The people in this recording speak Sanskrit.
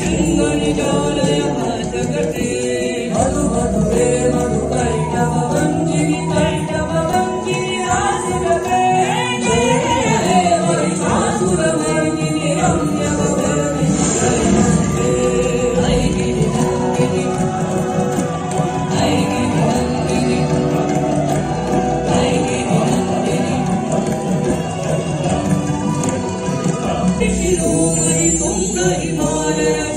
शृङ्गनिजालय भासगते मधु Good morning.